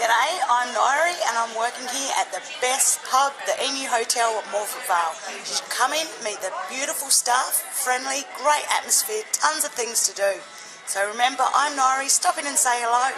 G'day, I'm Nyree and I'm working here at the best pub, the Emu Hotel at Morphett Vale. Just come in, meet the beautiful staff, friendly, great atmosphere, tons of things to do. So remember, I'm Nyree, stop in and say hello.